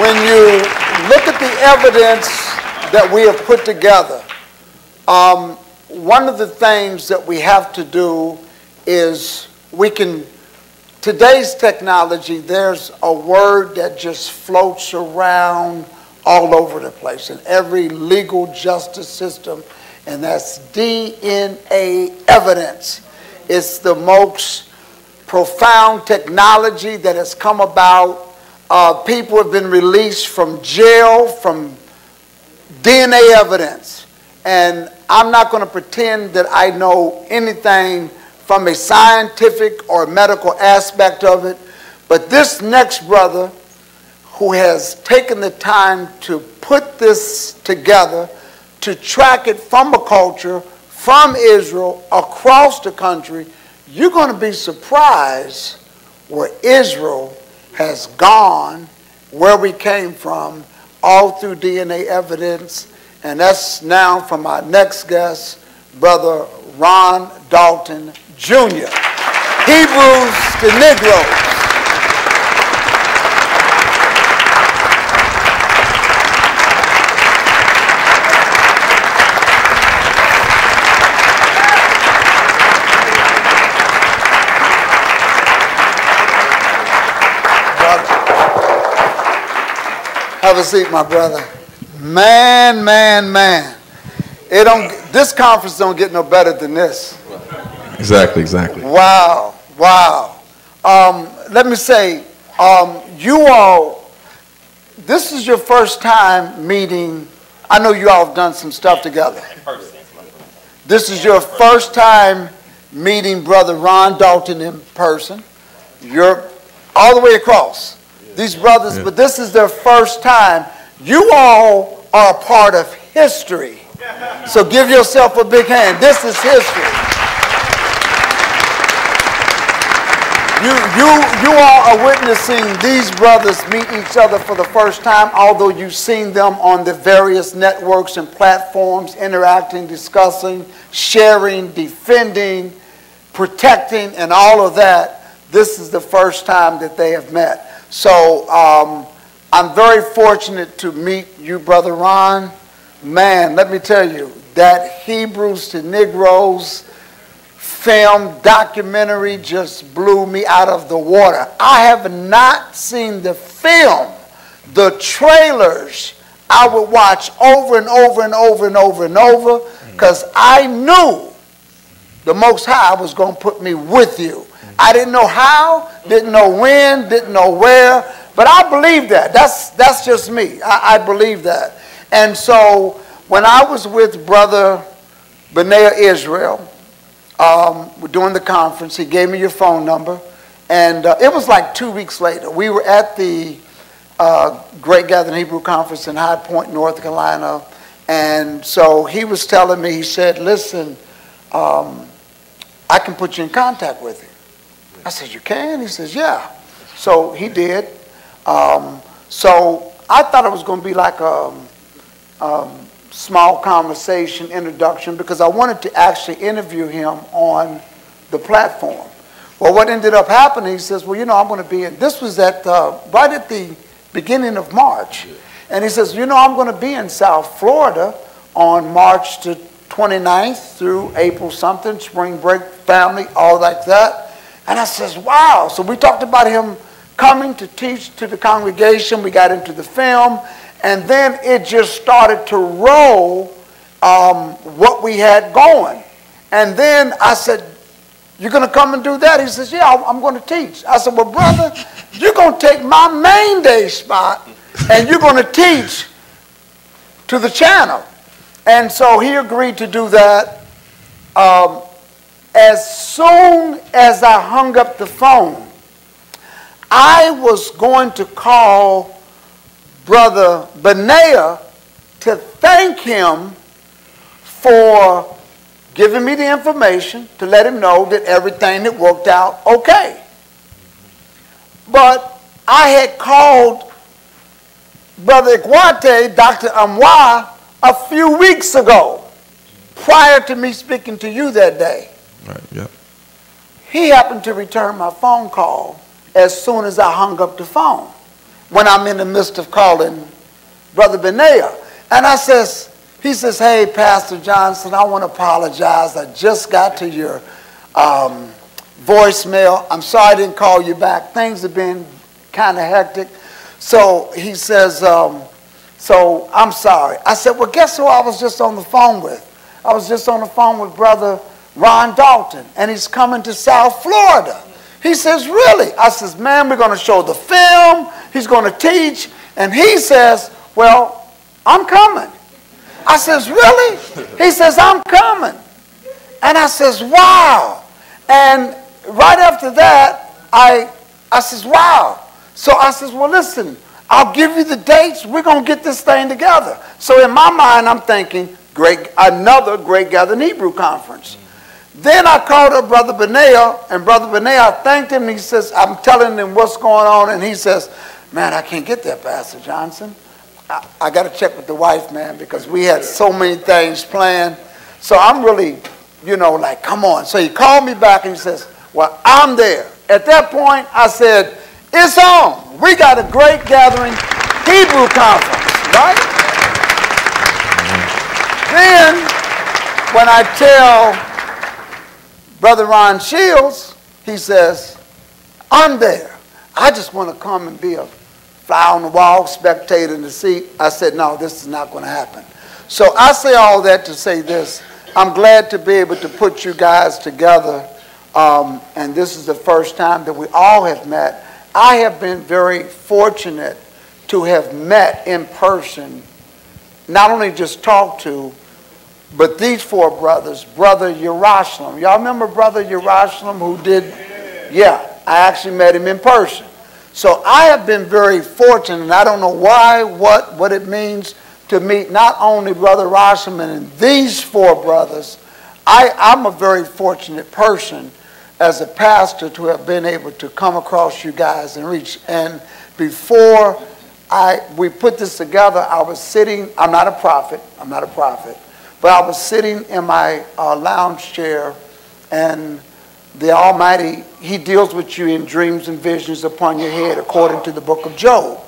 when you look at the evidence that we have put together, um, one of the things that we have to do is we can, today's technology, there's a word that just floats around all over the place in every legal justice system, and that's DNA evidence. It's the most profound technology that has come about. Uh, people have been released from jail from DNA evidence. And I'm not going to pretend that I know anything from a scientific or medical aspect of it. But this next brother who has taken the time to put this together, to track it from a culture, from Israel, across the country, you're going to be surprised where Israel has gone, where we came from, all through DNA evidence. And that's now from our next guest, Brother Ron Dalton Jr. Hebrews to Negroes. Have a seat, my brother. Man, man, man. It don't. This conference don't get no better than this. Exactly, exactly. Wow, wow. Um, let me say, um, you all. This is your first time meeting. I know you all have done some stuff together. This is your first time meeting Brother Ron Dalton in person. You're all the way across these brothers, yeah. but this is their first time. You all are a part of history. So give yourself a big hand. This is history. You, you, you all are witnessing these brothers meet each other for the first time, although you've seen them on the various networks and platforms, interacting, discussing, sharing, defending, protecting, and all of that. This is the first time that they have met. So um, I'm very fortunate to meet you, Brother Ron. Man, let me tell you, that Hebrews to Negroes film documentary just blew me out of the water. I have not seen the film, the trailers. I would watch over and over and over and over and over because I knew the Most High was going to put me with you. I didn't know how, didn't know when, didn't know where, but I believe that. That's, that's just me. I, I believe that. And so when I was with Brother Benaiah Israel, um, the conference, he gave me your phone number. And uh, it was like two weeks later. We were at the uh, Great Gathering Hebrew Conference in High Point, North Carolina. And so he was telling me, he said, listen, um, I can put you in contact with him. I said, You can? He says, Yeah. So he did. Um, so I thought it was going to be like a um, small conversation introduction because I wanted to actually interview him on the platform. Well, what ended up happening, he says, Well, you know, I'm going to be in. This was at uh, right at the beginning of March. And he says, You know, I'm going to be in South Florida on March the 29th through April something, spring break, family, all like that. And I says, wow. So we talked about him coming to teach to the congregation. We got into the film. And then it just started to roll um, what we had going. And then I said, you're going to come and do that? He says, yeah, I'm going to teach. I said, well, brother, you're going to take my main day spot and you're going to teach to the channel. And so he agreed to do that. Um, as soon as I hung up the phone, I was going to call Brother Benaiah to thank him for giving me the information to let him know that everything had worked out okay. But I had called Brother Ikwate, Dr. Amwa, a few weeks ago prior to me speaking to you that day. Right, yeah. He happened to return my phone call as soon as I hung up the phone. when I'm in the midst of calling Brother Benaiah. And I says, he says, hey, Pastor Johnson, I want to apologize. I just got to your um, voicemail. I'm sorry I didn't call you back. Things have been kind of hectic. So he says, um, so I'm sorry. I said, well, guess who I was just on the phone with? I was just on the phone with Brother Ron Dalton, and he's coming to South Florida. He says, really? I says, man, we're going to show the film. He's going to teach. And he says, well, I'm coming. I says, really? He says, I'm coming. And I says, wow. And right after that, I, I says, wow. So I says, well, listen, I'll give you the dates. We're going to get this thing together. So in my mind, I'm thinking, great, another Great Gathering Hebrew Conference. Then I called up Brother Benaiah, and Brother Benaiah, I thanked him. He says, I'm telling him what's going on, and he says, man, I can't get there, Pastor Johnson. I, I got to check with the wife, man, because we had so many things planned. So I'm really, you know, like, come on. So he called me back and he says, well, I'm there. At that point, I said, it's on. We got a great gathering Hebrew conference, right? Then, when I tell Brother Ron Shields, he says, I'm there. I just want to come and be a fly on the wall, spectator in the seat. I said, no, this is not going to happen. So I say all that to say this. I'm glad to be able to put you guys together. Um, and this is the first time that we all have met. I have been very fortunate to have met in person, not only just talked to, but these four brothers, Brother Yerushalayim, y'all remember Brother Yerushalayim who did, yeah, I actually met him in person. So I have been very fortunate, and I don't know why, what, what it means to meet not only Brother Yerushalayim and these four brothers. I, I'm a very fortunate person as a pastor to have been able to come across you guys and reach. And before I, we put this together, I was sitting, I'm not a prophet, I'm not a prophet. But I was sitting in my uh, lounge chair, and the Almighty, He deals with you in dreams and visions upon your head, according to the book of Job.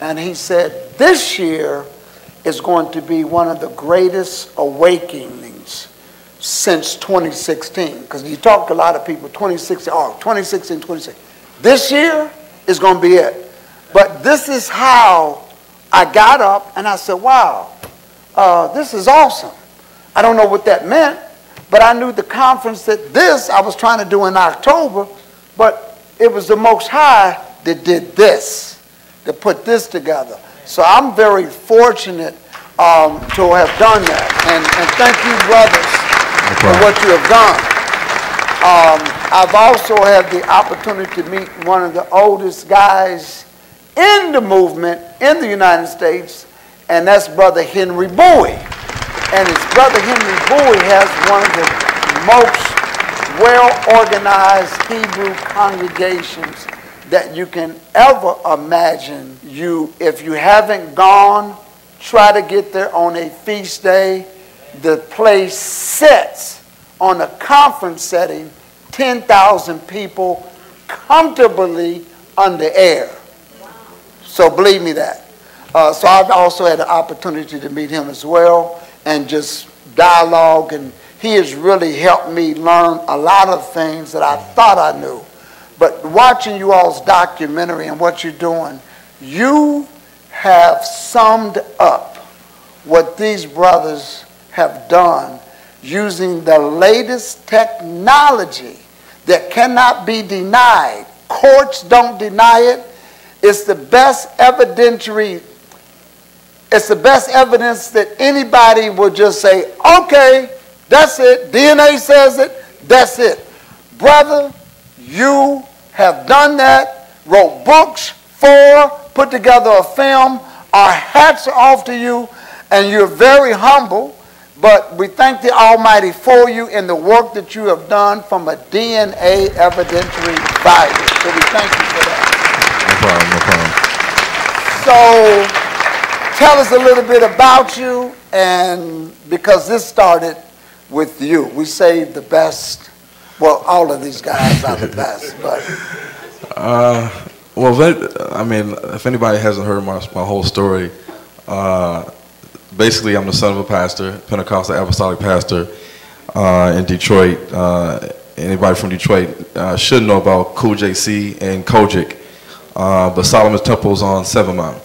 And He said, This year is going to be one of the greatest awakenings since 2016. Because you talk to a lot of people, 2016, oh, 2016, 2016. This year is going to be it. But this is how I got up and I said, wow, uh, this is awesome. I don't know what that meant, but I knew the conference that this I was trying to do in October, but it was the Most High that did this, that put this together. So I'm very fortunate um, to have done that. And, and thank you, brothers, for what you have done. Um, I've also had the opportunity to meet one of the oldest guys in the movement in the United States, and that's Brother Henry Bowie. And his brother Henry Bowie has one of the most well-organized Hebrew congregations that you can ever imagine. You, if you haven't gone, try to get there on a feast day. The place sits on a conference setting, 10,000 people comfortably under air. So believe me that. Uh, so I've also had the opportunity to meet him as well and just dialogue. And he has really helped me learn a lot of things that I thought I knew. But watching you all's documentary and what you're doing, you have summed up what these brothers have done using the latest technology that cannot be denied. Courts don't deny it. It's the best evidentiary it's the best evidence that anybody will just say, okay, that's it. DNA says it. That's it. Brother, you have done that, wrote books, for, put together a film. Our hats are off to you, and you're very humble. But we thank the Almighty for you in the work that you have done from a DNA evidentiary value. So we thank you for that. No problem, no problem. So tell us a little bit about you, and because this started with you, we saved the best. Well, all of these guys are the best, but uh, Well, that, I mean, if anybody hasn't heard my, my whole story, uh, basically I'm the son of a pastor, Pentecostal apostolic pastor uh, in Detroit. Uh, anybody from Detroit uh, should know about Cool JC and COGIC, uh, but Solomon's Temple is on Seven Mile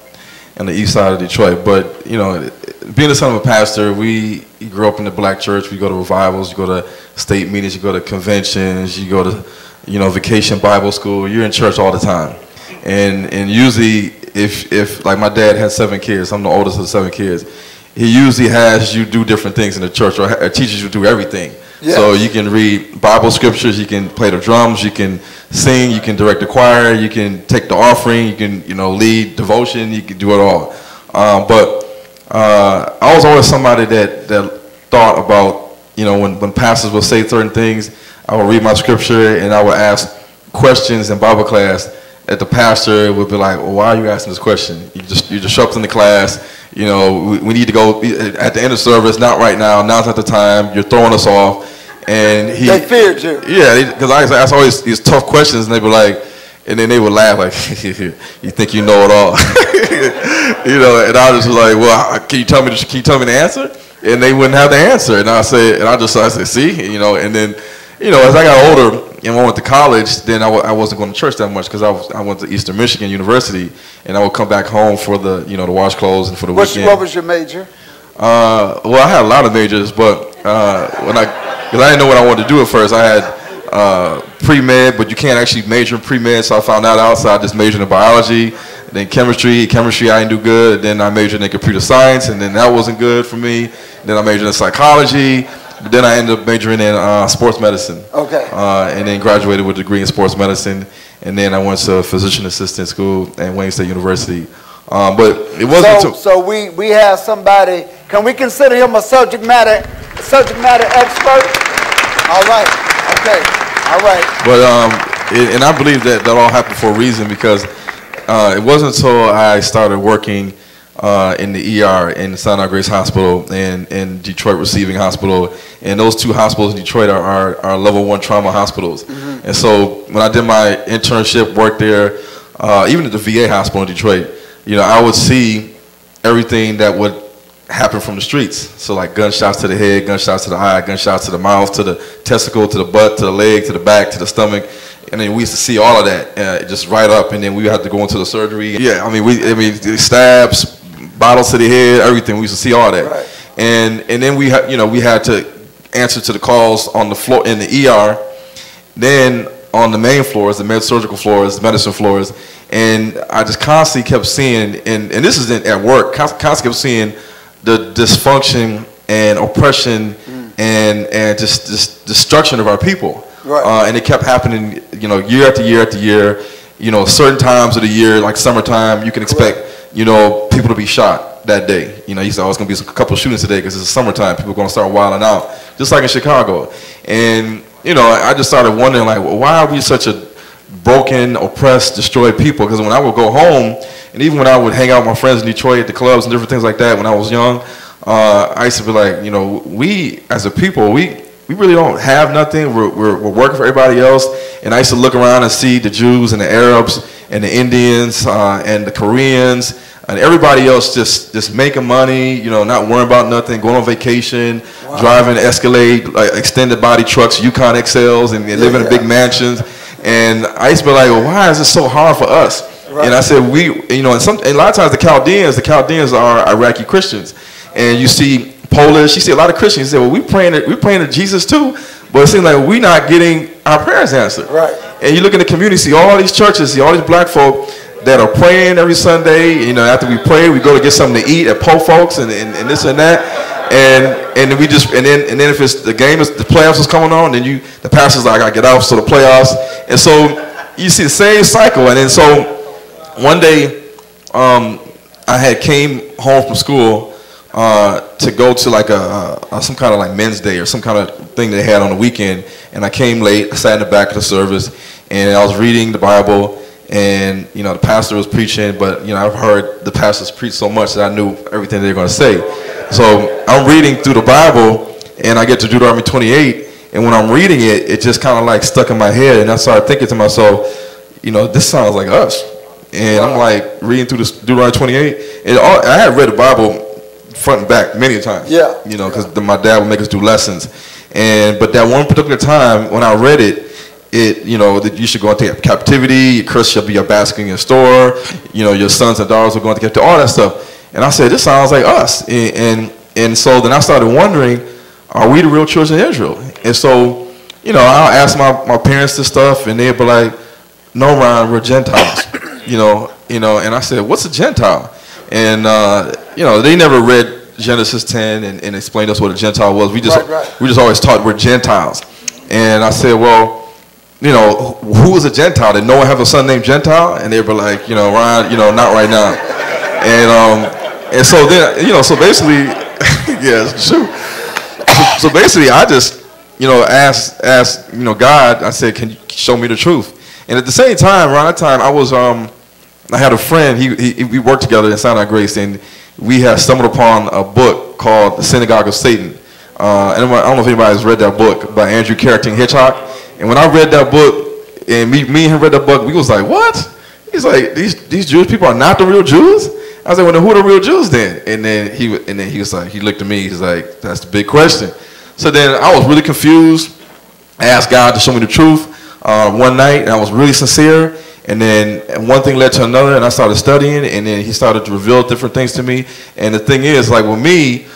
on the east side of Detroit. But, you know, being the son of a pastor, we grew up in the black church. We go to revivals, you go to state meetings, you go to conventions, you go to, you know, vacation Bible school. You're in church all the time. And, and usually, if, if, like my dad had seven kids, I'm the oldest of seven kids, he usually has you do different things in the church or, teaches you to do everything. Yes. So you can read Bible scriptures, you can play the drums, you can sing, you can direct the choir, you can take the offering, you can you know lead devotion, you can do it all. Um, but uh, I was always somebody that that thought about you know when when pastors will say certain things, I would read my scripture and I would ask questions in Bible class. That the pastor would be like, "Well, why are you asking this question? You just you just show up in the class. You know, we, we need to go at the end of service. Not right now. Now's not the time. You're throwing us off." And he they feared you. Yeah, because I asked always these tough questions, and they were like, and then they would laugh like, "You think you know it all?" you know, and I was just like, "Well, can you tell me? The, can you tell me the answer?" And they wouldn't have the answer, and I said, and I just I said, "See, you know," and then, you know, as I got older and when I went to college, then I w- I wasn't going to church that much because I, was, I went to Eastern Michigan University, and I would come back home for the you know to wash clothes and for the What's, weekend. What was your major? Uh, well, I had a lot of majors, but uh, when I because I didn't know what I wanted to do at first. I had uh, pre-med, but you can't actually major in pre-med, so I found out outside just majored in biology, then chemistry. Chemistry I didn't do good. Then I majored in computer science, and then that wasn't good for me. Then I majored in psychology. But then I ended up majoring in uh, sports medicine. Okay. Uh, and then graduated with a degree in sports medicine. And then I went to physician assistant school at Wayne State University. Um, but it wasn't so, so we, we have somebody, can we consider him a subject matter subject matter expert? All right. Okay. All right. But um, it, and I believe that that all happened for a reason because uh, it wasn't until I started working uh, in the ER in Sinai Grace Hospital and in Detroit Receiving Hospital, and those two hospitals in Detroit are, are, are level one trauma hospitals. Mm-hmm. And so when I did my internship work there, uh, even at the VA hospital in Detroit, you know, I would see everything that would happen from the streets. So like gunshots to the head, gunshots to the eye, gunshots to the mouth, to the testicle, to the butt, to the leg, to the back, to the stomach. And then we used to see all of that uh, just right up, and then we had to go into the surgery. Yeah, I mean, we, I mean, stabs, bottles to the head, everything. We used to see all that. Right. And and then we had, you know, we had to answer to the calls on the floor in the ER. Then on the main floors, the med surgical floors, the medicine floors, and I just constantly kept seeing, and, and this is at work, constantly kept seeing the dysfunction and oppression mm. and and just, just destruction of our people. Right. Uh, and it kept happening, you know, year after year after year. You know, certain times of the year, like summertime, you can expect. You know, people to be shot that day. You know, he said, oh, it's going to be a couple shootings today because it's summertime. People are going to start wilding out, just like in Chicago. And, you know, I just started wondering, like, why are we such a broken, oppressed, destroyed people? Because when I would go home, and even when I would hang out with my friends in Detroit at the clubs and different things like that when I was young, uh, I used to be like, you know, we as a people, we, we really don't have nothing. We're, we're, we're, working for everybody else. And I used to look around and see the Jews and the Arabs and the Indians uh, and the Koreans and everybody else just, just making money, you know, not worrying about nothing, going on vacation, wow. driving Escalade, like extended body trucks, Yukon XLs, and, and living yeah. in big mansions. And I used to be like, well, why is this so hard for us? Right. And I said, we, you know, and, some, and a lot of times the Chaldeans, the Chaldeans are Iraqi Christians. And you see Polish, She see a lot of Christians say, well, we praying to, we praying to Jesus too, but it seems like we're not getting our prayers answered. Right. And you look in the community, see all these churches, see all these black folk that are praying every Sunday. You know, after we pray, we go to get something to eat at Po Folks and, and, and this and that. And and we just and then and then if it's the game is the playoffs is coming on, then you the pastor's like I get off so the playoffs. And so you see the same cycle. And then so one day, um, I had came home from school uh, to go to like a, a, some kind of like men's day or some kind of thing they had on the weekend, and I came late. I sat in the back of the service, and I was reading the Bible, and you know the pastor was preaching, but you know I've heard the pastors preach so much that I knew everything they were going to say. So I'm reading through the Bible, and I get to Deuteronomy 28, and when I'm reading it, it just kind of like stuck in my head, and I started thinking to myself, you know, this sounds like us And I'm like reading through this Deuteronomy 28, and all, I had read the Bible front and back many times. Yeah. You know, because my dad would make us do lessons, and but that one particular time when I read it, it you know that you should go into captivity. Your curse shall be your basket in your store. You know, your sons and daughters will go into captivity. All that stuff. And I said, this sounds like us. And and, and so then I started wondering, are we the real children of Israel? And so, you know, I'll ask my, my parents this stuff, and they'd be like, no, Ron, we're Gentiles. you know, you know, and I said, what's a Gentile? And uh, you know, they never read Genesis 10 and, and explained us what a Gentile was. We just Right, right. we just always taught we're Gentiles. And I said, well, you know, who was a Gentile? Did Noah have a son named Gentile? And they were like, you know, Ron, you know, not right now. And um, and so then, you know, so basically, yeah. So, so basically, I just, you know, asked, asked, you know, God. I said, "Can you show me the truth?" And at the same time, around that time, I was, um, I had a friend. He, he we worked together in Sinai Grace, and we had stumbled upon a book called The Synagogue of Satan. Uh, and I don't know if anybody has read that book by Andrew Carrington Hitchcock. And when I read that book, and me, me and him read that book, we was like, "What?" He's like, "These these Jewish people are not the real Jews." I was like, "Well, then who are the real Jews then?" And then he and then he was like, he looked at me. He's like, "That's the big question." So then I was really confused. I asked God to show me the truth uh, one night, and I was really sincere. And then and one thing led to another, and I started studying, and then He started to reveal different things to me. And the thing is, like with me,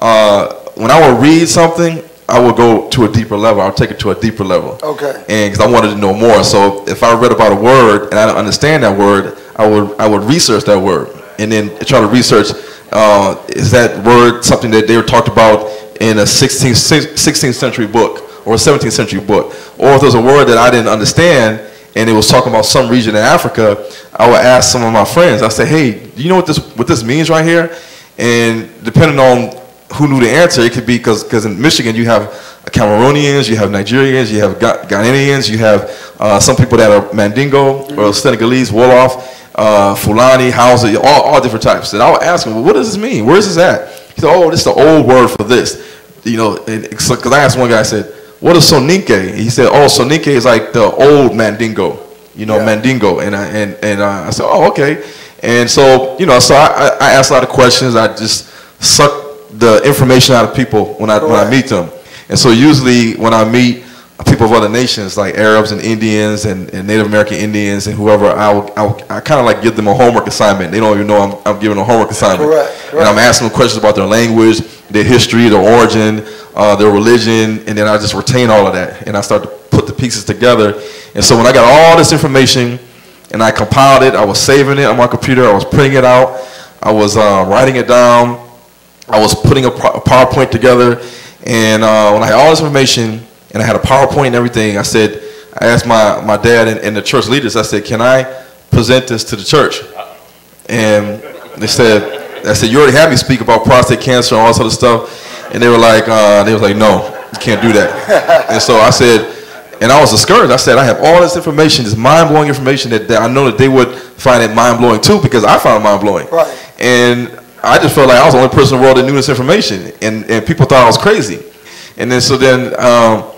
uh, when I would read something, I would go to a deeper level. I would take it to a deeper level. Okay. And because I wanted to know more, so if I read about a word and I don't understand that word, I would I would research that word and then try to research uh, is that word something that they were talked about in a 16th, 16th century book or a 17th century book, or if there's a word that I didn't understand and it was talking about some region in Africa, I would ask some of my friends. I say, "Hey, do you know what this what this means right here?" And depending on who knew the answer, it could be because because in Michigan you have Cameroonians, you have Nigerians, you have Ghanaians, you have uh, some people that are Mandingo or Senegalese, Wolof, uh, Fulani, Hausa, all, all different types. And I would ask him, well, what does this mean? Where is this at? He said, oh, this is the old word for this. You know, because I asked one guy, I said, what is Soninke? He said, oh, Soninke is like the old Mandingo, you know, Yeah. Mandingo. And I, and, and uh, I said, oh, okay. And so, you know, so I, I asked a lot of questions. I just suck the information out of people when I, when I meet them. And so usually when I meet people of other nations like Arabs and Indians and, and Native American Indians and whoever, I, will, I, will, I kind of like give them a homework assignment. They don't even know I'm, I'm giving a homework assignment. Correct, And I'm asking them questions about their language, their history, their origin, uh, their religion, and then I just retain all of that. And I start to put the pieces together. And so when I got all this information and I compiled it, I was saving it on my computer, I was printing it out, I was uh, writing it down, I was putting a, PowerPoint together, and uh, when I had all this information and I had a PowerPoint and everything, I said, I asked my, my dad and, and the church leaders, I said, can I present this to the church? And they said, I said, you already had me speak about prostate cancer and all this other stuff. And they were like, uh, they was like, no, you can't do that. and so I said, and I was discouraged. I said, I have all this information, this mind-blowing information that, that I know that they would find it mind-blowing too, because I found it mind-blowing. Right. And I just felt like I was the only person in the world that knew this information, and, and people thought I was crazy. And then so then um,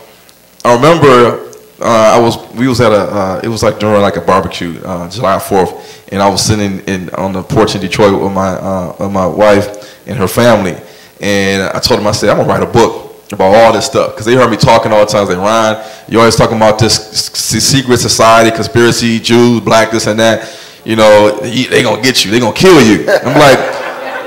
I remember uh, I was we was at a uh, it was like during like a barbecue uh, July Fourth, and I was sitting in on the porch in Detroit with my uh, with my wife and her family, and I told them I said I'm gonna write a book about all this stuff because they heard me talking all the time. They Ryan, you always talking about this secret society, conspiracy, Jews, black, this and that. You know, he- they gonna get you, they gonna kill you. I'm like.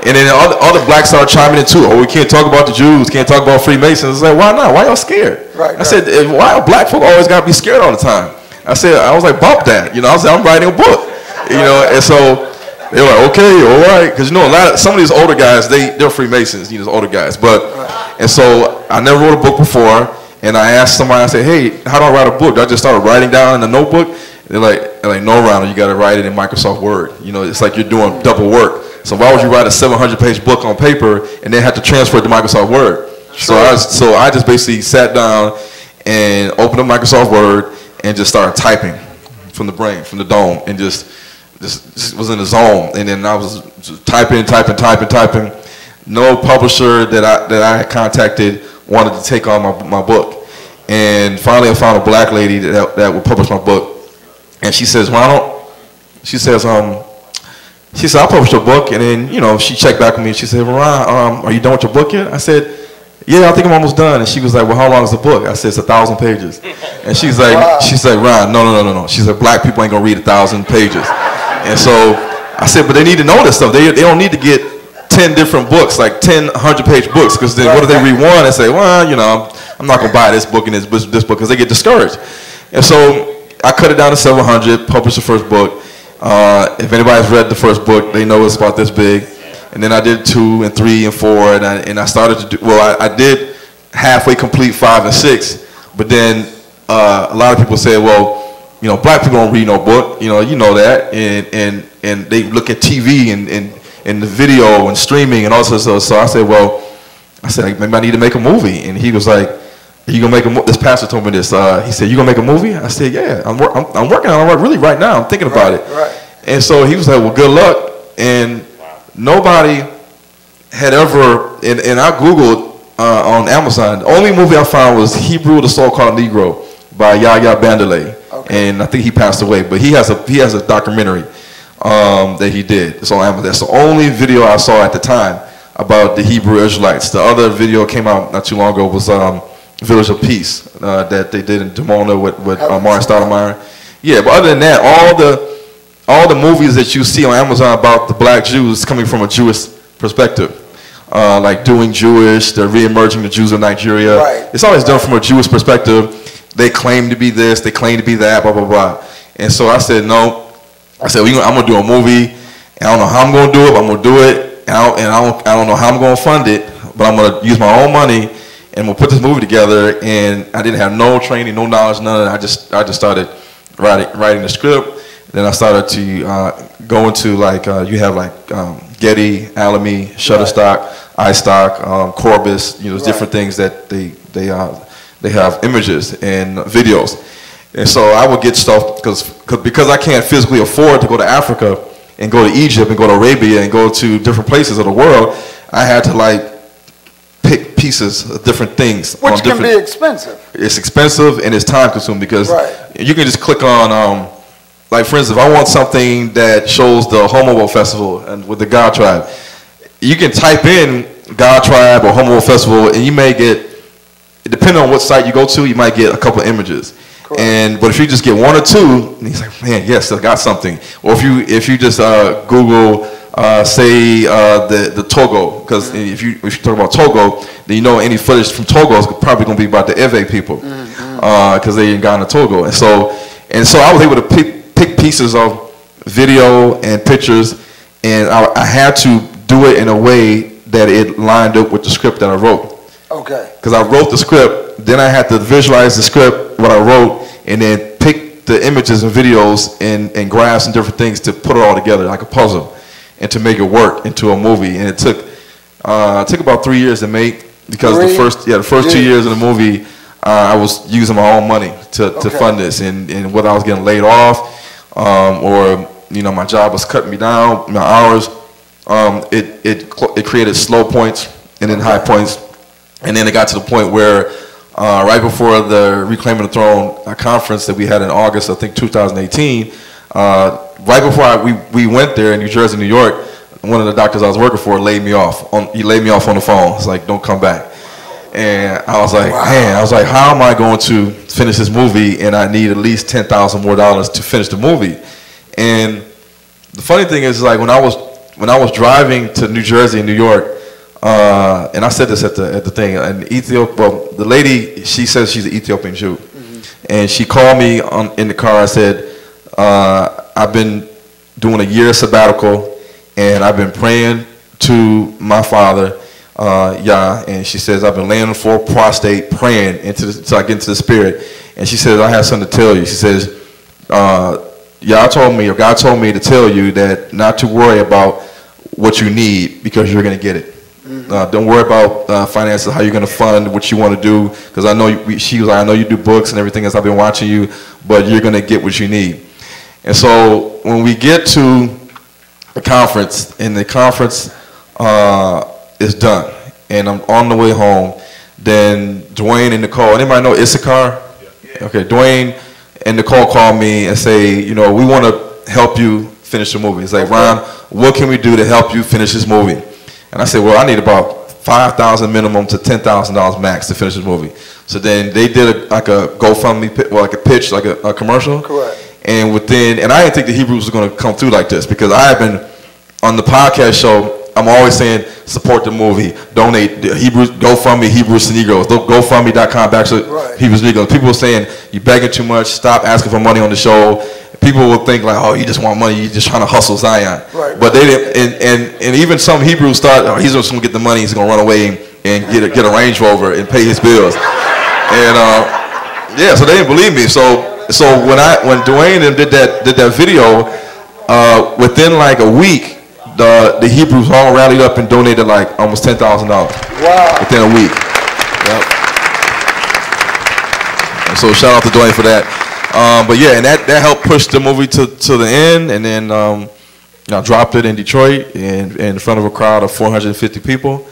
And then all the, all the blacks started chiming in too. Oh, we can't talk about the Jews, can't talk about Freemasons. I was like, why not? Why y'all scared? Right, I said, right. "Eh, why are black folk always got to be scared all the time? I said, I was like, bump that. You know, I said, I'm writing a book. You know, and so they were like, okay, all right. Because, you know, a lot of, some of these older guys, they, they're Freemasons, you know, these older guys. But, and so I never wrote a book before. And I asked somebody, I said, hey, how do I write a book? I just started writing down in a notebook. They're like, they're like, no, Ronald, you got to write it in Microsoft Word. You know, it's like you're doing double work. So why would you write a 700 page book on paper and then have to transfer it to Microsoft Word? So I, so I just basically sat down and opened up Microsoft Word and just started typing from the brain, from the dome, and just just, just was in the zone. And then I was just typing, typing, typing, typing. No publisher that I that I had contacted wanted to take on my, my book. And finally, I found a black lady that, that would publish my book. And she says, Ronald, she says, um, she said, I published a book, and then, you know, she checked back with me, and she said, Ron, um, are you done with your book yet? I said, yeah, I think I'm almost done. And she was like, well, how long is the book? I said, it's a thousand pages. And she's like, wow. she's like, Ron, no, no, no, no, no. She said, black people ain't gonna read a thousand pages. And so I said, but they need to know this stuff. They, they don't need to get 10 different books, like 10, 100 page books, because then what if they read one and say, well, you know, I'm not gonna buy this book and this, this book, because they get discouraged. And so I cut it down to 700, published the first book. Uh, if anybody's read the first book, they know it's about this big. And then I did two and three and four, and I, and I started to do, well, I, I did halfway complete five and six, but then uh, a lot of people say, well, you know, black people don't read no book, you know, you know that, and, and, and they look at TV and, and, and the video and streaming and all this stuff. So I said, well, I said, maybe I need to make a movie. And he was like, you gonna make a this pastor told me this. Uh, he said, "You gonna make a movie?" I said, "Yeah, I'm, wor- I'm, I'm, working on it really right now. I'm thinking about right, it." Right. And so he was like, "Well, good luck." And nobody had ever, and, and I googled uh, on Amazon. The only movie I found was Hebrew, the so-called Negro by Yahya Bandele, okay. and I think he passed away. But he has a he has a documentary um, that he did. It's on Amazon. That's the only video I saw at the time about the Hebrew Israelites. The other video came out not too long ago was. Um, Village of Peace uh, that they did in Dimona with, with uh, Martin Stoudemire. Yeah, but other than that, all the all the movies that you see on Amazon about the black Jews coming from a Jewish perspective. Uh, like doing Jewish, they're re-emerging the Jews of Nigeria. Right. It's always done from a Jewish perspective. They claim to be this, they claim to be that, blah, blah, blah. And so I said, no. I said, well, I'm going to do a movie. And I don't know how I'm going to do it, but I'm going to do it. And, I don't, and I, don't, I don't know how I'm going to fund it, but I'm going to use my own money and we'll put this movie together. And I didn't have no training, no knowledge, none of that. I just I just started writing writing the script. Then I started to uh, go into like uh, you have like um, Getty, Alamy, Shutterstock, right. iStock, um, Corbis. You know, right. different things that they they uh, they have images and videos. And so I would get stuff because because I can't physically afford to go to Africa and go to Egypt and go to Arabia and go to different places of the world. I had to like pick pieces of different things. Which can be expensive. It's expensive and it's time consuming because right. you can just click on, um, like for instance, if I want something that shows the Homowo Festival and with the Ga Tribe, you can type in Ga Tribe or Homowo Festival and you may get, depending on what site you go to, you might get a couple of images. Correct. And but if you just get one or two, and he's like, man, yes, I got something. Or if you if you just uh, Google uh, say uh, the the Togo, because if you if you talk about Togo, then you know any footage from Togo is probably going to be about the Ewe people, because mm-hmm. uh, they in Ghana, Togo, and so and so I was able to pick pick pieces of video and pictures, and I, I had to do it in a way that it lined up with the script that I wrote. Okay. Because I wrote the script, then I had to visualize the script, what I wrote, and then pick the images and videos and, and graphs and different things to put it all together like a puzzle and to make it work into a movie. And it took uh, it took about three years to make because three? the first yeah the first two years of the movie uh, I was using my own money to, to okay. fund this, and, and whether I was getting laid off um, or you know my job was cutting me down, my hours, um, it it it created slow points and then okay. high points, and then it got to the point where. Uh, right before the Reclaiming the Throne uh, conference that we had in August, I think 2018, uh, right before I, we, we went there in New Jersey, New York, one of the doctors I was working for laid me off. On, he laid me off on the phone. It's like, don't come back. And I was like, wow. man, I was like, how am I going to finish this movie? And I need at least ten thousand more dollars to finish the movie. And the funny thing is, like when I was when I was driving to New Jersey and New York, uh, and I said this at the at the thing, and Ethiopia, well, the lady she says she's an Ethiopian Jew, mm-hmm. and she called me on, in the car. I said, uh, I've been doing a year sabbatical, and I've been praying to my father, uh, Yah, and she says I've been laying for prostate, praying into the, until I get into the spirit. And she says I have something to tell you. She says, uh, Yah told me, or God told me to tell you that not to worry about what you need because you're going to get it. Mm-hmm. Uh, don't worry about uh, finances, how you're going to fund what you want to do. Because I know you, she was like, I know you do books and everything else. I've been watching you, but you're going to get what you need. And so when we get to the conference, and the conference uh, is done, and I'm on the way home, then Dwayne and Nicole, anybody know Issachar? Okay, Dwayne and Nicole call me and say, you know, we want to help you finish the movie. It's like, Ron, what can we do to help you finish this movie? And I said, well, I need about five thousand minimum to ten thousand dollars max to finish this movie. So then they did a, like a GoFundMe, well, like a pitch, like a, a commercial. Correct. And within, and I didn't think the Hebrews was going to come through like this because I have been on the podcast show. I'm always saying support the movie, donate the Hebrews, GoFundMe Hebrews to Negroes, Go- GoFundMe.com backslash Right. Hebrews Negroes. People were saying you're begging too much, stop asking for money on the show. People will think like, oh, you just want money, You're just trying to hustle Zion. Right. But they didn't, and, and, and even some Hebrews thought, oh, he's just going to get the money, he's going to run away and get a, get a Range Rover and pay his bills. And uh, yeah, so they didn't believe me. So so when I when Dwayne and did that did that video, uh, within like a week, the the Hebrews all rallied up and donated like almost ten thousand dollars Wow. within a week. Yep. And so shout out to Dwayne for that. Um, but yeah, and that, that helped push the movie to, to the end, and then um, I dropped it in Detroit in, in front of a crowd of 450 people,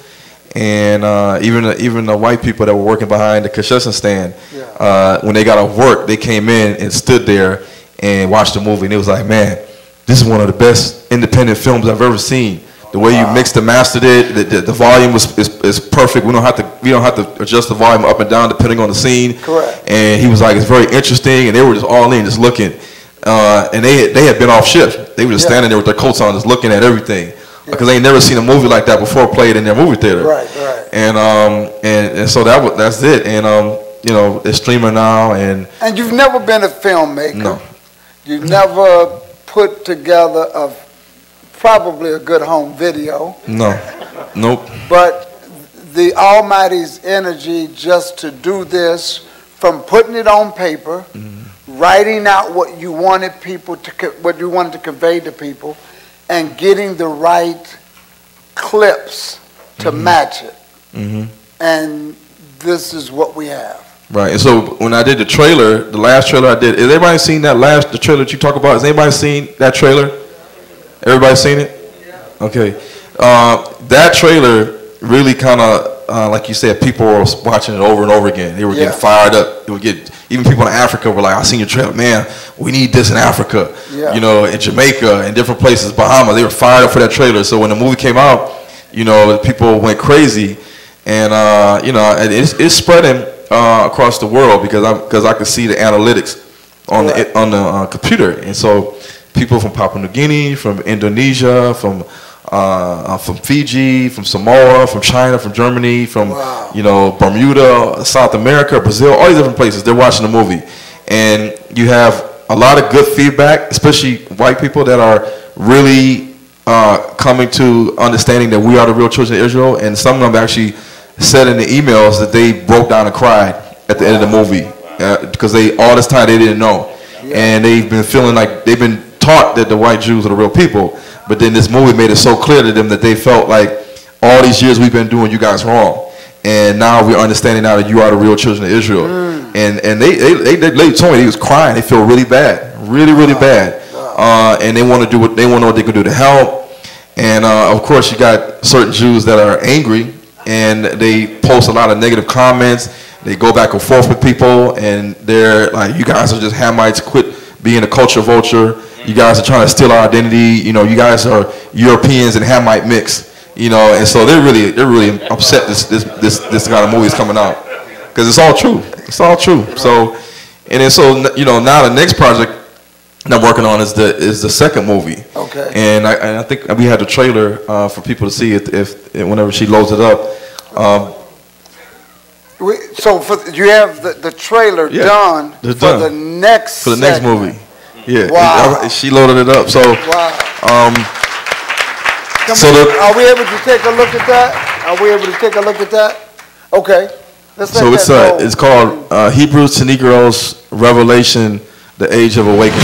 and uh, even the, even the white people that were working behind the concession stand, Yeah. uh, when they got off work, they came in and stood there and watched the movie, and it was like, man, this is one of the best independent films I've ever seen. The way you mixed and mastered it, the, the, the volume was is, is perfect. We don't have to we don't have to adjust the volume up and down depending on the scene. Correct. And he was like, it's very interesting, and they were just all in, just looking. Uh, and they they had been off shift. They were just Yeah. standing there with their coats on, just looking at everything, because they ain't never seen a movie like that before played in their movie theater. Right, right. And um and, and so that was that's it. And um you know it's streaming now, and And you've never been a filmmaker. no, You've never put together a probably a good home video, no, nope. but the Almighty's energy just to do this, from putting it on paper, writing out what you wanted people to, what you wanted to convey to people, and getting the right clips to match it. hmm And this is what we have. Right. And so when I did the trailer, the last trailer I did, has anybody seen that last the trailer that you talk about? Has anybody seen that trailer? Everybody seen it? Okay. Uh, that trailer really kind of, uh, like you said, people were watching it over and over again. They were Yeah. getting fired up. They would get even people in Africa were like, "I seen your trailer, man. We need this in Africa." Yeah. You know, in Jamaica in different places, Bahamas. They were fired up for that trailer. So when the movie came out, you know, people went crazy, and uh, you know, and it's, it's spreading uh, across the world because I because I could see the analytics on Right. the on the uh, computer, and so people from Papua New Guinea, from Indonesia, from uh, uh, from Fiji, from Samoa, from China, from Germany, from Wow. you know Bermuda, South America, Brazil, all these different places. They're watching the movie, and you have a lot of good feedback, especially white people that are really uh, coming to understanding that we are the real children of Israel, and some of them actually said in the emails that they broke down and cried at the end of the movie because they all this time they didn't know, and they've been feeling like they've been taught that the white Jews are the real people, but then this movie made it so clear to them that they felt like all these years we've been doing you guys wrong, and now we're understanding now that you are the real children of Israel, and and they they, they they they told me they was crying, they feel really bad, really really bad, uh, and they want to do what they want to know what they can do to help. And uh, of course, you got certain Jews that are angry. And they post a lot of negative comments. They go back and forth with people, and they're like, "You guys are just Hamites. Quit being a culture vulture. You guys are trying to steal our identity. You know, you guys are Europeans and Hamite mix. You know." And so they're really they're really upset this this this this kind of movie is coming out because it's all true. It's all true. So, and then so you know now the next project I'm working on is the is the second movie. Okay. And I, and I think we had the trailer uh, for people to see it if, if whenever she loads it up. Um, We, so for, you have the, the trailer Yeah, done for done. the next for the next segment. movie. Yeah. Wow. I- she loaded it up. So Wow. um, Come So in. the- are we able to take a look at that? Are we able to take a look at that? Okay. Let's so it's that uh, it's called uh, Hebrews to Negroes Revelation: The Age of Awakening.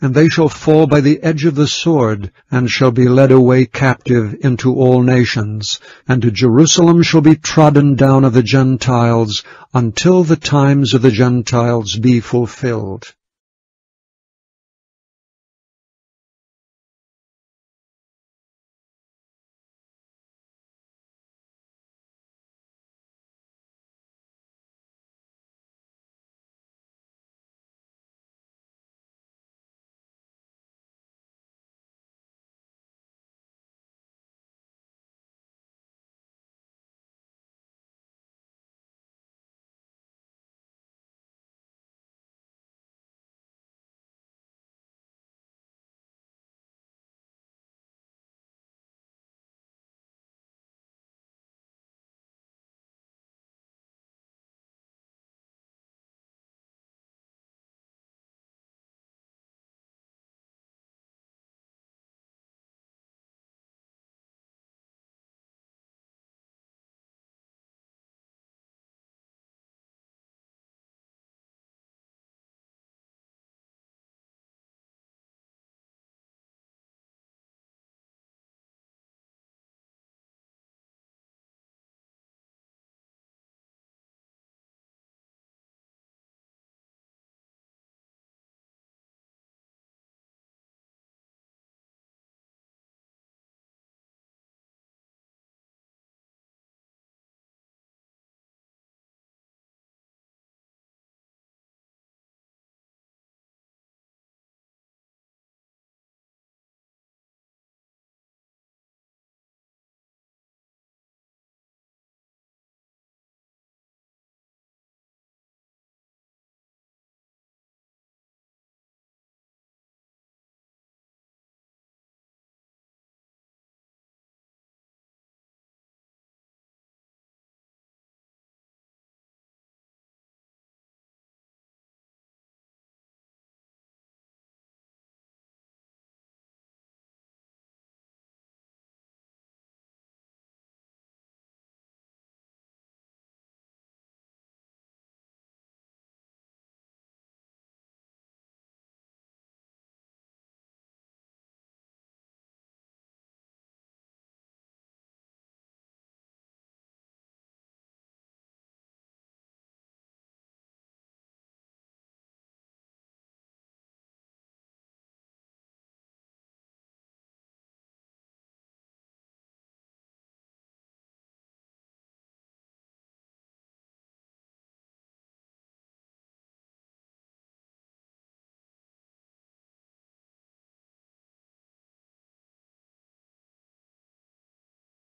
And they shall fall by the edge of the sword, and shall be led away captive into all nations. And Jerusalem shall be trodden down of the Gentiles, until the times of the Gentiles be fulfilled.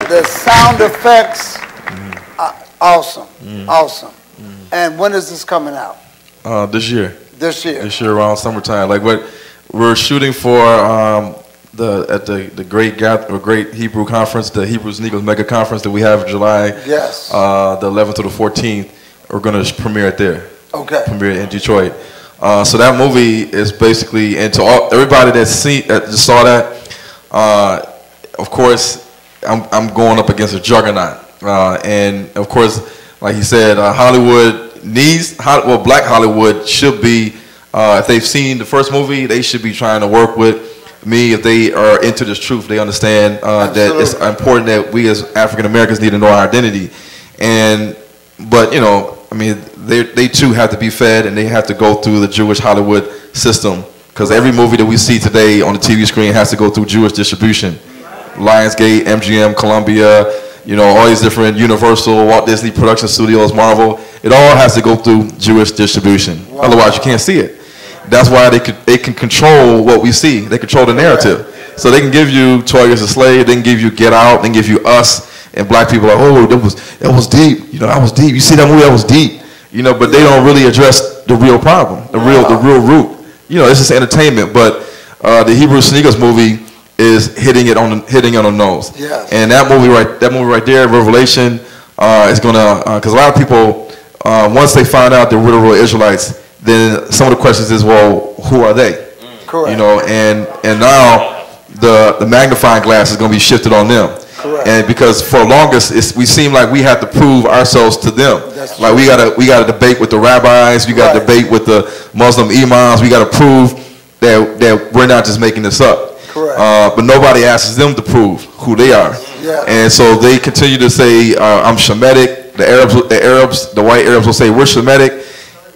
The sound effects, are awesome, awesome. And when is this coming out? Uh, this year. This year? This year around summertime. Like what we're shooting for um, the at the the great or great Hebrew conference, the Hebrews and Eagles mega conference that we have in July. Yes. Uh, the 11th to the 14th. We're gonna premiere it there. Okay. Premiere it in Detroit. Uh, so that movie is basically, and to all everybody that see that saw that, uh, of course, I'm I'm going up against a juggernaut, uh, and of course, like he said, uh, Hollywood needs, well, Black Hollywood should be. Uh, if they've seen the first movie, they should be trying to work with me. If they are into this truth, they understand uh, that it's important that we as African Americans need to know our identity. And but you know, I mean, they they too have to be fed, and they have to go through the Jewish Hollywood system because every movie that we see today on the TV screen has to go through Jewish distribution. Lionsgate, MGM, Columbia, you know, all these different Universal, Walt Disney Production Studios, Marvel. It all has to go through Jewish distribution. Otherwise, you can't see it. That's why they could they can control what we see. They control the narrative. So they can give you Toy as a Slave. They can give you Get Out. They can give you Us. And black people are like, oh, that was that was deep. You know, that was deep. You see that movie? That was deep. You know, but they don't really address the real problem, the real the real root. You know, it's just entertainment. But uh, the Hebrews to Negroes movie is hitting it on the, hitting it on the nose. Yes. And that movie right that movie right there, Revelation, uh, is gonna because a lot of people uh, once they find out that we're the real Israelites, then some of the questions is, well, who are they? Correct. You know, and and now the the magnifying glass is going to be shifted on them. Correct. And because for longest, it's, we seem like we have to prove ourselves to them. That's like we got to we got to debate with the rabbis, we got to Right. debate with the Muslim imams, we got to prove that, that we're not just making this up. Correct. Uh, but nobody asks them to prove who they are. Yeah. And so they continue to say, uh, I'm Shemitic. The Arabs, the Arabs, the white Arabs will say, we're Shemitic.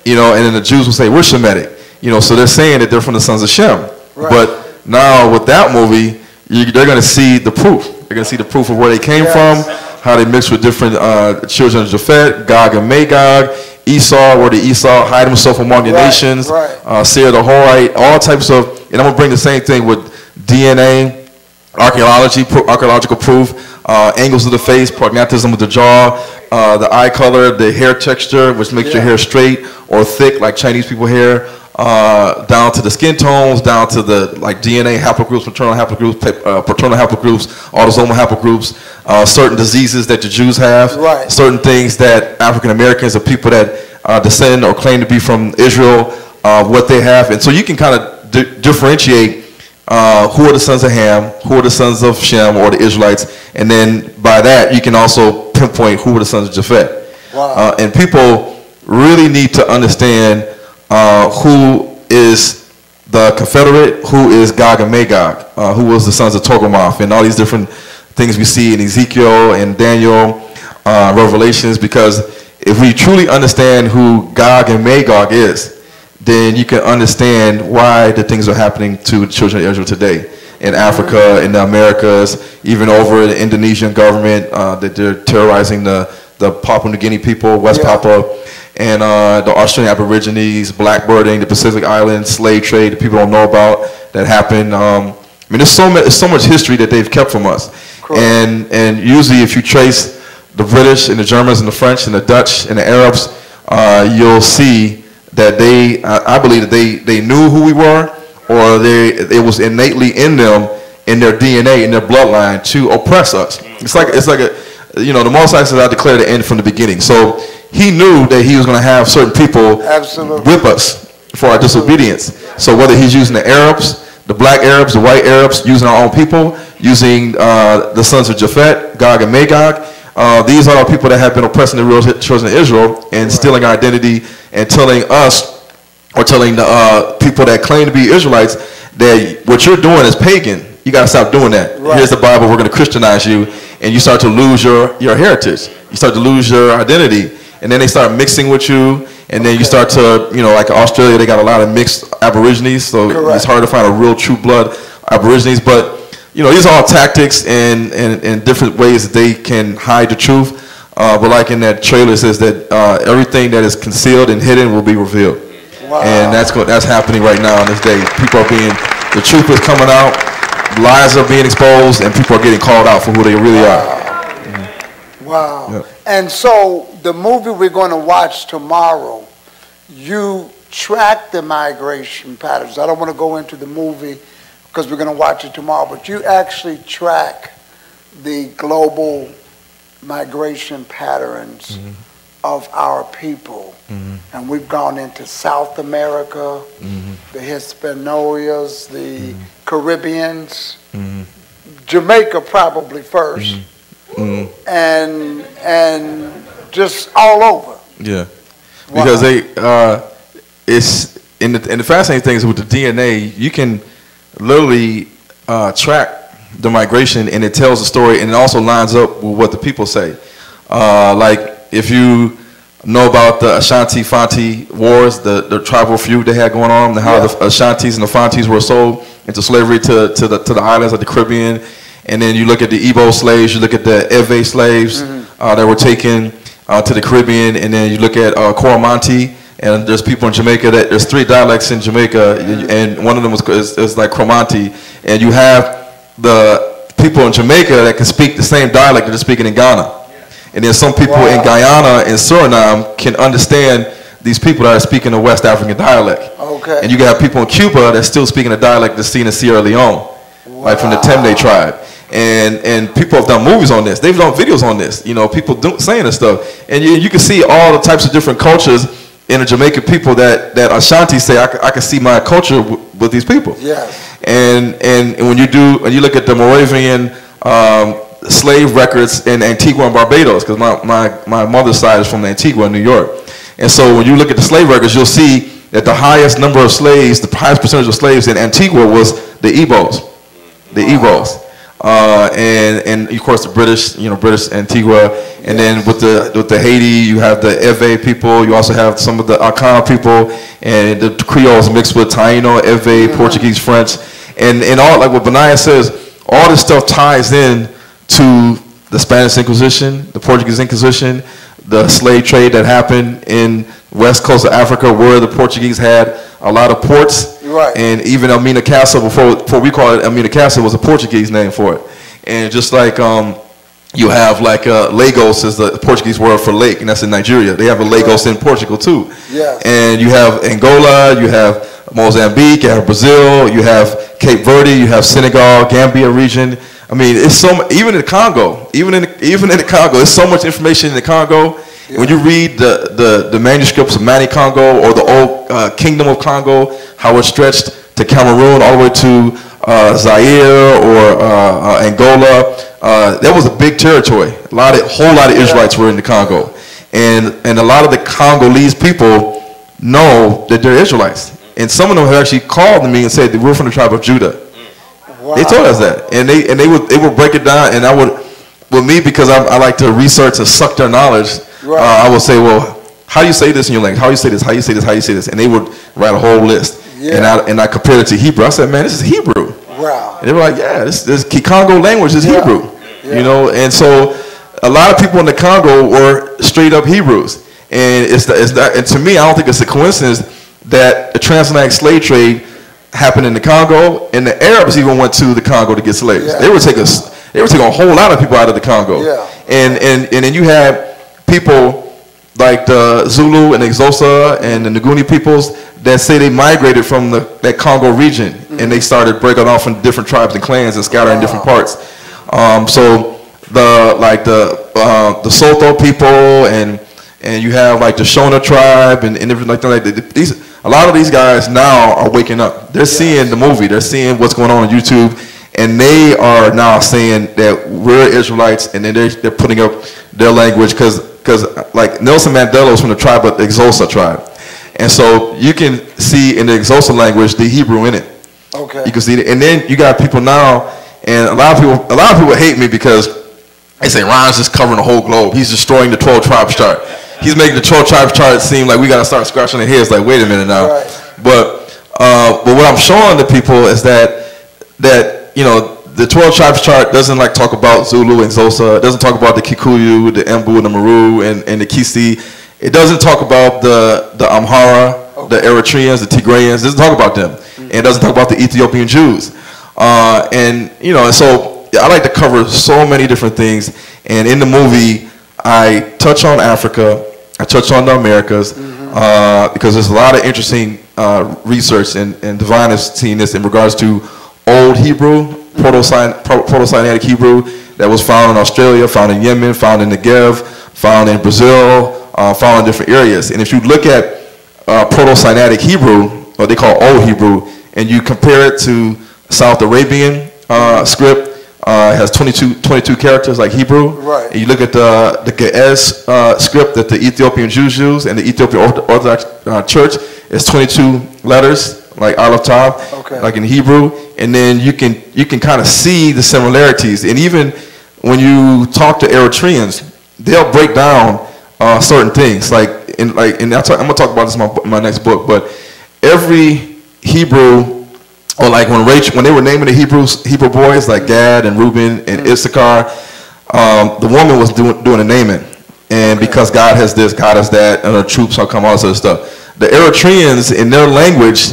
You know, and then the Jews will say, we're Shemitic. You know, so they're saying that they're from the sons of Shem. Right. But now with that movie, you, they're going to see the proof. They're going to see the proof of where they came Yes. from, how they mixed with different uh, children of Japhet, Gog and Magog, Esau, where the Esau hide himself among the Right, nations, right. uh, Seir the Horite, all types of, and I'm going to bring the same thing with DNA, archaeology, pro- archaeological proof, uh, angles of the face, prognathism of the jaw, uh, the eye color, the hair texture, which makes your hair straight or thick, like Chinese people hair, uh, down to the skin tones, down to the like DNA haplogroups, maternal haplogroups, uh, paternal haplogroups, autosomal haplogroups, uh, certain diseases that the Jews have, Right. certain things that African Americans or people that uh, descend or claim to be from Israel, uh, what they have, and so you can kind of di- differentiate uh, who are the sons of Ham, who are the sons of Shem, or the Israelites, and then by that you can also pinpoint who are the sons of Japhet. Wow. Uh, and people really need to understand uh, who is the Confederate, who is Gog and Magog, uh, who was the sons of Togarmah, and all these different things we see in Ezekiel and Daniel, uh, Revelations, because if we truly understand who Gog and Magog is, then you can understand why the things are happening to the children of Israel today in Africa, in the Americas, even over the Indonesian government uh, that they're terrorizing the, the Papua New Guinea people, West Yeah. Papua, and uh, the Australian Aborigines, blackbirding, the Pacific Islands, slave trade that people don't know about that happened. Um, I mean, there's so, much, so much history that they've kept from us. And, and usually if you trace the British and the Germans and the French and the Dutch and the Arabs, uh, you'll see that they, I I believe that they, they knew who we were, or they, it was innately in them, in their DNA, in their bloodline, to oppress us. It's like, it's like a, you know, the Most High says, I declare the end from the beginning. So he knew that he was going to have certain people Absolutely. whip us for our disobedience. So whether he's using the Arabs, the black Arabs, the white Arabs, using our own people, using uh, the sons of Japhet, Gog and Magog, uh, these are people that have been oppressing the real children of Israel and stealing our identity and telling us or telling the uh, people that claim to be Israelites that what you're doing is pagan. You got to stop doing that. Right. Here's the Bible. We're going to Christianize you, and you start to lose your your heritage. You start to lose your identity, and then they start mixing with you, and then you start to you know like Australia, they got a lot of mixed Aborigines, so Correct. it's hard to find a real true blood Aborigines. But you know these are all tactics and and, and different ways that they can hide the truth. Uh, but like in that trailer, it says that uh, everything that is concealed and hidden will be revealed. Wow. And that's that's happening right now on this day. People are being, the truth is coming out, lies are being exposed, and people are getting called out for who they really are. Wow. Yep. And so the movie we're going to watch tomorrow, you track the migration patterns. I don't want to go into the movie because we're going to watch it tomorrow, but you actually track the global migration patterns mm-hmm. of our people. Mm-hmm. And we've gone into South America, mm-hmm. the Hispaniolas, the Caribbeans, Jamaica probably 1st and and just all over. Yeah, Wow. because they uh, it's in the, and the fascinating thing is with the DNA, you can literally uh, track the migration, and it tells a story, and it also lines up with what the people say. Uh, like if you know about the Ashanti Fanti wars, the, the tribal feud they had going on, and how Yeah. the Ashantis and the Fantis were sold into slavery to, to the to the islands of the Caribbean, and then you look at the Igbo slaves, you look at the Ewe slaves uh, that were taken uh, to the Caribbean, and then you look at uh, Coromantee, and there's people in Jamaica that there's three dialects in Jamaica, and one of them was is, is like Cromanti, and you have the people in Jamaica that can speak the same dialect that they're speaking in Ghana, and then some people in Guyana and Suriname can understand these people that are speaking a West African dialect. Okay. And you got people in Cuba that's still speaking a dialect that's seen in Sierra Leone, like from the Temne tribe. And and people have done movies on this. They've done videos on this. You know, people do, saying this stuff. And you, you can see all the types of different cultures in the Jamaican people that, that Ashanti say, I, I can see my culture w- with these people. Yes. And, and and when you do, when you look at the Moravian um, slave records in Antigua and Barbados, because my, my, my mother's side is from Antigua, New York. And so when you look at the slave records, you'll see that the highest number of slaves, the highest percentage of slaves in Antigua was the Igbos, the Igbos. Uh, and and of course the British, you know, British Antigua, and then with the with the Haiti, you have the Ewe people. You also have some of the Akan people, and the Creoles mixed with Taino, Ewe, Portuguese, French, and and all like what Benaiah says, all this stuff ties in to the Spanish Inquisition, the Portuguese Inquisition, the slave trade that happened in west coast of Africa, where the Portuguese had a lot of ports. Right. And even Elmina Castle, before, before we call it Elmina Castle, was a Portuguese name for it. And just like um, you have like uh, Lagos is the Portuguese word for lake, and that's in Nigeria. They have a Lagos in Portugal too. Yes. And you have Angola, you have Mozambique, you have Brazil, you have Cape Verde, you have Senegal, Gambia region. I mean, it's so even in the Congo, even in the, even in the Congo, there's so much information in the Congo. When you read the, the, the manuscripts of Mani Congo or the old uh, Kingdom of Congo, how it stretched to Cameroon all the way to uh, Zaire or uh, uh, Angola, uh, that was a big territory. A lot of, whole lot of Israelites were in the Congo, and and a lot of the Congolese people know that they're Israelites. And some of them have actually called me and said that we're from the tribe of Judah. Wow. They told us that, and they and they would they would break it down, and I would, with me because I, I like to research and suck their knowledge. Right. Uh, I would say, well, how do you say this in your language? How do you say this? How do you say this? How do you say this? And they would write a whole list, Yeah. and I and I compared it to Hebrew. I said, man, this is Hebrew. Wow. And they were like, yeah, this this Kikongo language is Yeah. Hebrew. Yeah. You know, and so a lot of people in the Congo were straight up Hebrews, and it's the, it's that, and to me, I don't think it's a coincidence that the transatlantic slave trade happened in the Congo, and the Arabs even went to the Congo to get slaves. Yeah. They were taking they were taking a whole lot of people out of the Congo. Yeah. And and and then you had people like the Zulu and Xhosa and the Nguni peoples that say they migrated from the, that Congo region and they started breaking off in different tribes and clans and scattering in different parts. Um, so the like the uh, the Sotho people and and you have like the Shona tribe and, and everything like that. Like the- these a lot of these guys now are waking up. They're seeing the movie. They're seeing what's going on on YouTube. And they are now saying that we're Israelites, and then they're, they're putting up their language because because like Nelson Mandela was from the tribe of the Xhosa tribe, and so you can see in the Xhosa language the Hebrew in it. Okay. You can see it, and then you got people now, and a lot of people a lot of people hate me because they say Ron's just covering the whole globe. He's destroying the 12 tribes chart. He's making the 12 tribes chart seem like we got to start scratching their heads. Like, wait a minute now. Right. But uh, but what I'm showing the people is that that you know the 12 tribes chart doesn't like talk about Zulu and Xhosa. It doesn't talk about the Kikuyu, the Embu, the Meru, and, and the Kisii. It doesn't talk about the the Amhara, the Eritreans, the Tigrayans. It doesn't talk about them. And it doesn't talk about the Ethiopian Jews. Uh, and you know, so I like to cover so many different things. And in the movie, I touch on Africa. I touch on the Americas uh, because there's a lot of interesting uh, research, and, and Divine has seen this in regards to Old Hebrew, Proto-Sin- Pro- Proto-Sinaitic Hebrew that was found in Australia, found in Yemen, found in the Negev, found in Brazil, uh, found in different areas. And if you look at uh, Proto-Sinaitic Hebrew, what they call Old Hebrew, and you compare it to South Arabian uh, script, uh, it has 22, 22 characters like Hebrew. Right. And you look at the, the Ge'ez uh, script that the Ethiopian Jews use and the Ethiopian Orthodox uh, Church, it's 22 letters, like Aleph Tav, Okay. like in Hebrew. And then you can, you can kind of see the similarities. And even when you talk to Eritreans, they'll break down uh, certain things. Like, in, like, and talk, I'm going to talk about this in my, my next book, but every Hebrew or like when Rachel, when they were naming the Hebrews, Hebrew boys like Gad and Reuben and Issachar, um, the woman was doing doing the naming, and because God has this, God has that, and the troops are come, all this other stuff. The Eritreans in their language,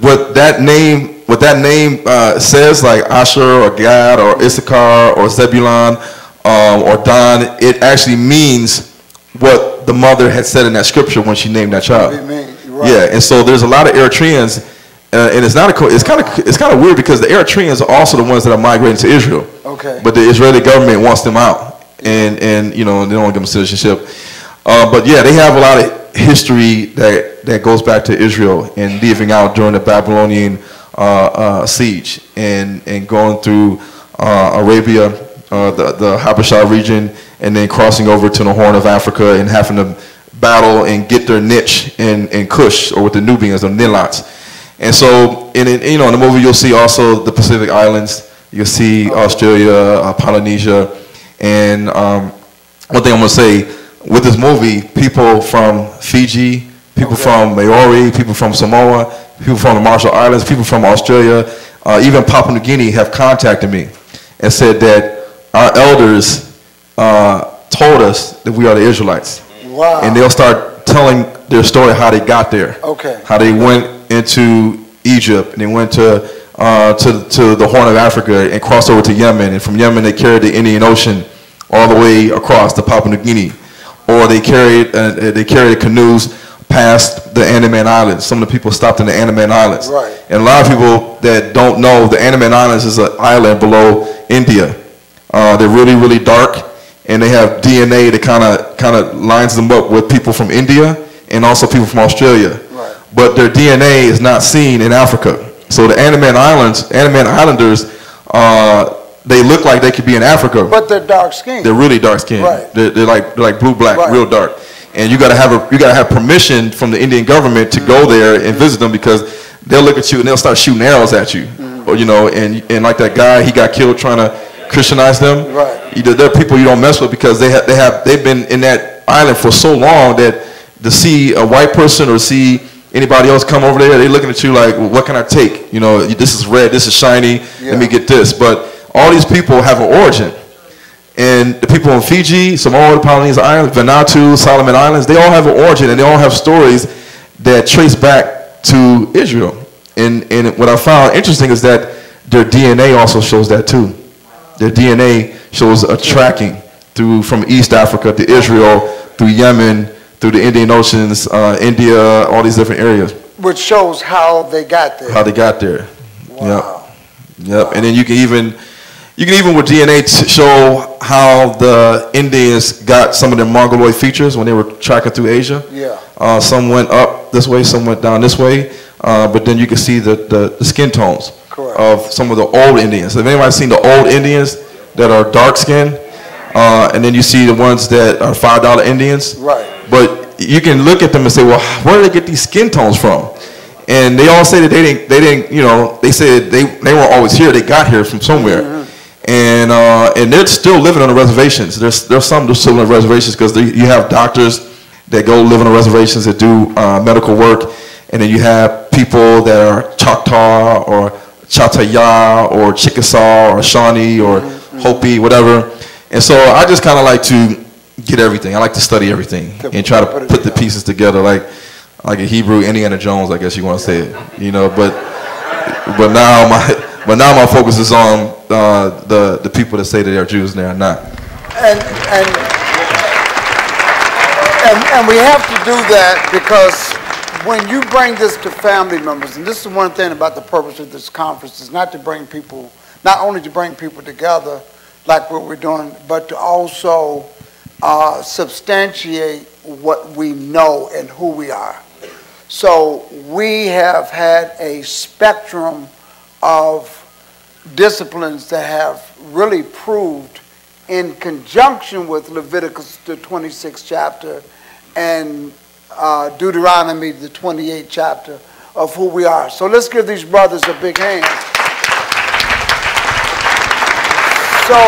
what that name, what that name uh, says, like Asher or Gad or Issachar or Zebulon um, or Dan, it actually means what the mother had said in that scripture when she named that child. What do you mean? Right. Yeah, and so there's a lot of Eritreans, uh, and it's not a, co- it's kind of it's kind of weird because the Eritreans are also the ones that are migrating to Israel. Okay. But the Israeli government wants them out, and and you know they don't want to give them citizenship. Uh, but yeah, they have a lot of history that that goes back to Israel and leaving out during the Babylonian uh, uh, siege and and going through uh, Arabia, the the Habasha region, and then crossing over to the Horn of Africa and having to battle and get their niche in, in Kush or with the Nubians or Nilots. And so, in, in, you know, in the movie, you'll see also the Pacific Islands. You'll see Australia, uh, Polynesia, and um, one thing I'm gonna say with this movie, people from Fiji, people from Maori, people from Samoa, people from the Marshall Islands, people from Australia, uh, even Papua New Guinea have contacted me and said that our elders uh, told us that we are the Israelites. Wow. And they'll start telling their story how they got there. Okay. How they went into Egypt and they went to uh, to to the Horn of Africa and crossed over to Yemen, and from Yemen they carried the Indian Ocean all the way across to Papua New Guinea, or they carried uh, they carried canoes past the Andaman Islands. Some of the people stopped in the Andaman Islands. Right. And a lot of people that don't know, the Andaman Islands is an island below India. Uh, they're really, really dark, and they have DNA that kind of kind of lines them up with people from India and also people from Australia. Right. But their DNA is not seen in Africa. So the Andaman Islands, Andaman Islanders, uh, they look like they could be in Africa. But they're dark skinned. They're really dark skinned. Right. They're, they're like they're like blue black, Right. real dark. And you gotta have a you gotta have permission from the Indian government to go there and visit them because they'll look at you and they'll start shooting arrows at you. Mm-hmm. Or you know, and and like that guy, he got killed trying to Christianize them. Right. You, know, there are people you don't mess with because they have they have they've been in that island for so long that to see a white person or see anybody else come over there, they're looking at you like, well, what can I take? You know, this is red, this is shiny. Let me get this. But all these people have an origin. And the people in Fiji, Samoa, the Polynesian Islands, Vanuatu, Solomon Islands, they all have an origin and they all have stories that trace back to Israel. And, and what I found interesting is that their DNA also shows that too. Their DNA shows a tracking through from East Africa to Israel, through Yemen, through the Indian Oceans, uh, India, all these different areas, Which shows how they got there. how they got there. Wow. Yep. Yep. And then you can even you can even with DNA show how the Indians got some of their Mongoloid features when they were tracking through Asia. Yeah. Uh, some went up this way, some went down this way. Uh, but then you can see the, the, the skin tones Correct. of some of the old Indians. Have anybody seen the old Indians that are dark skinned? Uh, and then you see the ones that are five dollar Indians. Right. But you can look at them and say, well, where did they get these skin tones from? And they all say that they didn't, they didn't, you know, they said they, they weren't always here. They got here from somewhere. And, uh, and they're still living on the reservations. There's, there's some that still on the reservations because you have doctors that go live on the reservations that do uh, medical work. And then you have people that are Choctaw or Chataya or Chickasaw or Shawnee or Hopi, whatever. And so I just kind of like to get everything. I like to study everything To and try to put put the pieces together, like like a Hebrew Indiana Jones, I guess you want to say it. You know, but but now my but now my focus is on uh, the the people that say that they're Jews and they're not. And, and, and, and we have to do that because when you bring this to family members, and this is one thing about the purpose of this conference, is not to bring people, not only to bring people together like what we're doing, but to also uh, substantiate what we know and who we are. So we have had a spectrum of disciplines that have really proved in conjunction with Leviticus, the 26th chapter, and uh, Deuteronomy, the 28th chapter, of who we are. So let's give these brothers a big hand. So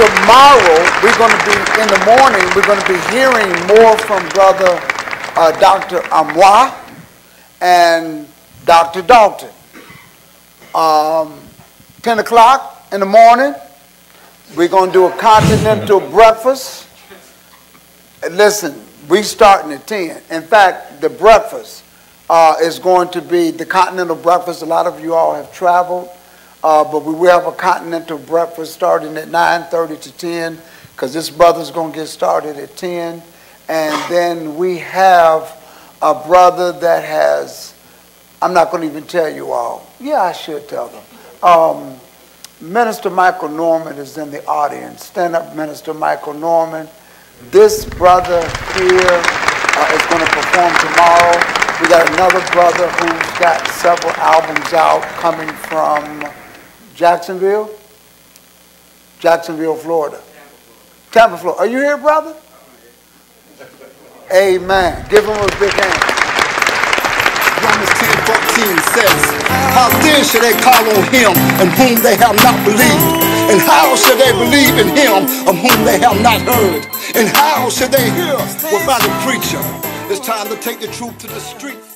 tomorrow, we're going to be, in the morning, we're going to be hearing more from Brother uh, Dr. Amwa and Dr. Dalton. Um, 10 o'clock in the morning, we're going to do a continental breakfast. And Listen, we starting at 10. In fact, the breakfast uh, is going to be the continental breakfast. A lot of you all have traveled, uh, but we will have a continental breakfast starting at 9:30 to 10, because this brother's going to get started at 10. And then we have a brother that has, I'm not going to even tell you all. Yeah, I should tell them. Um, Minister Michael Norman is in the audience. Stand up, Minister Michael Norman. This brother here uh, is going to perform tomorrow. We got another brother who's got several albums out coming from Jacksonville, Jacksonville, Florida. Tampa, Florida. Are you here, brother? Amen. Give him a big hand. Romans 10 14 says, How then should they call on him in whom they have not believed? And how should they believe in him of whom they have not heard? And how should they hear without a preacher? It's time to take the truth to the streets.